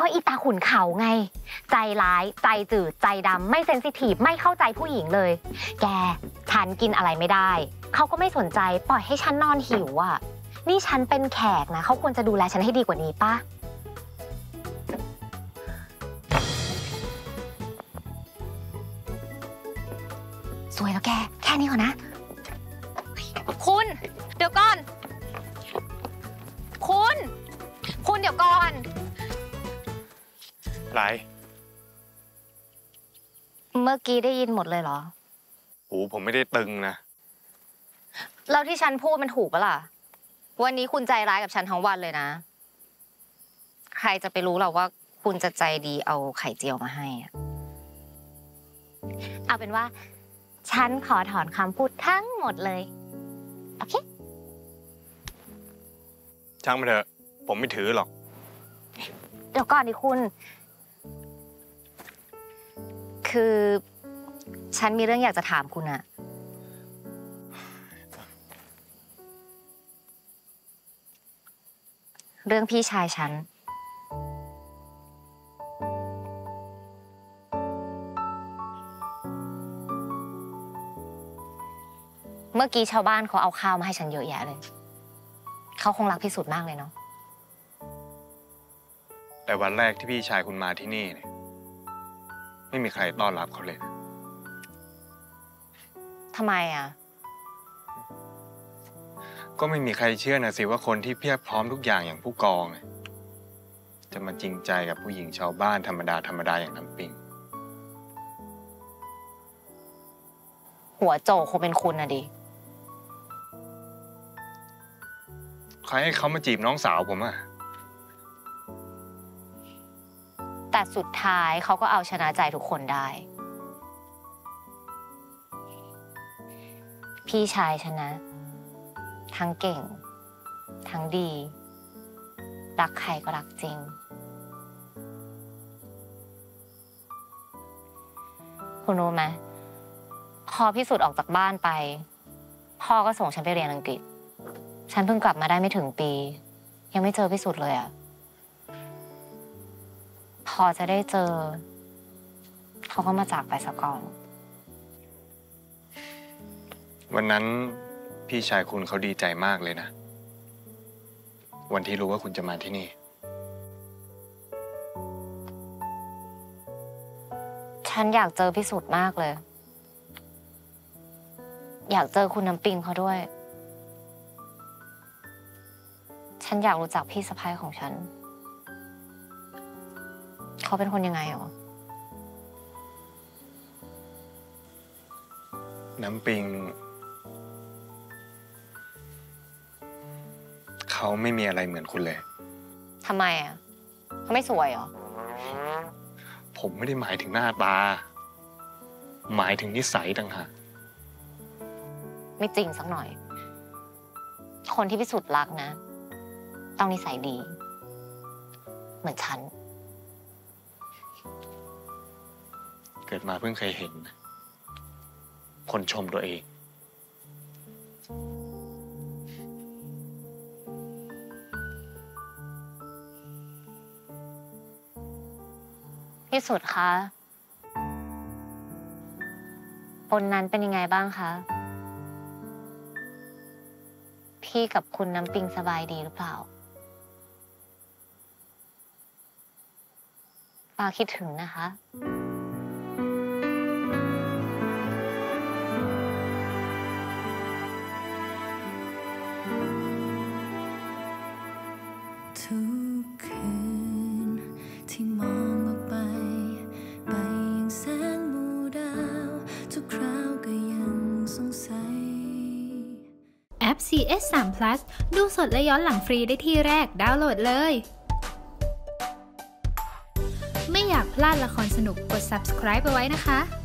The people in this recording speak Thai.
ก็อีตาขุนเขาไง ใจร้ายใจจืดใจดำไม่เซนซิทีฟไม่เข้าใจผู้หญิงเลย แก ฉันกินอะไรไม่ได้ เขาก็ไม่สนใจปล่อยให้ฉันนอนหิวอะ นี่ฉันเป็นแขกนะเขาควรจะดูแลฉันให้ดีกว่านี้ป่ะสวยแล้วแก แค่นี้ก่อนนะ คุณ เดี๋ยวก่อน คุณ คุณเดี๋ยวก่อน ไรเมื่อกี้ได้ยินหมดเลยเหรอ หูผมไม่ได้ตึงนะ แล้วที่ฉันพูดมันถูกปะล่ะ วันนี้คุณใจร้ายกับฉันทั้งวันเลยนะ ใครจะไปรู้หรอกว่าคุณจะใจดีเอาไข่เจียวมาให้อะเอาเป็นว่า ฉันขอถอนคำพูดทั้งหมดเลย โอเค ช่างมันเถอะ ผมไม่ถือหรอก เดี๋ยวก่อนดิคุณ คือฉันมีเรื่องอยากจะถามคุณอะเรื่องพี่ชายฉัน เมื่อกี้ชาวบ้านเขาเอาข้าวมาให้ฉันเยอะแยะเลย เขาคงรักพี่สุดมากเลยเนาะ แต่วันแรกที่พี่ชายคุณมาที่นี่เนี่ย ไม่มีใครต้อนรับเขาเลยนะทำไมอะ ก็ไม่มีใครเชื่อนะสิว่าคนที่เพียบพร้อมทุกอย่างอย่างผู้กองเนี่ยจะมาจริงใจกับผู้หญิงชาวบ้านธรรมดาธรรมดาอย่างน้ำปิง หัวโจกคงเป็นคุณนะดิ ใครให้เขามาจีบน้องสาวผมอะ แต่สุดท้ายเขาก็เอาชนะใจทุกคนได้ พี่ชายฉันนะ ทั้งเก่ง ทั้งดี รักใครก็รักจริง คุณรู้ไหมพอพิสูจน์ออกจากบ้านไป พ่อก็ส่งฉันไปเรียนอังกฤษ ฉันเพิ่งกลับมาได้ไม่ถึงปี ยังไม่เจอพิสูจน์เลยอะ อจะได้เจอ เขาก็มาจากไปซะก่อน วันนั้นพี่ชายคุณเขาดีใจมากเลยนะ วันที่รู้ว่าคุณจะมาที่นี่ ฉันอยากเจอพิสูจน์มากเลย อยากเจอคุณน้ำปิงเขาด้วย ฉันอยากรู้จักพี่สะพ้ายของฉัน เขาเป็นคนยังไงหรอ น้ำปิง เขาไม่มีอะไรเหมือนคุณเลย ทำไมอะ เขาไม่สวยเหรอ ผมไม่ได้หมายถึงหน้าตา หมายถึงนิสัยต่างหากไม่จริงสักหน่อย คนที่พิสูจน์รักนะ ต้องนิสัยดี เหมือนฉัน เกิดมาเพิ่งเคยเห็นนะคนชมตัวเอง พี่สุดคะบนนั้นเป็นยังไงบ้างคะ พี่กับคุณน้ำปิงสบายดีหรือเปล่าปาคิดถึงนะคะ ป CS 3 Plus ดูสดและย้อนหลังฟรีได้ที่แรก ดาวน์โหลดเลย ไม่อยากพลาดละครสนุกกด subscribe ไปไว้นะคะ